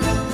back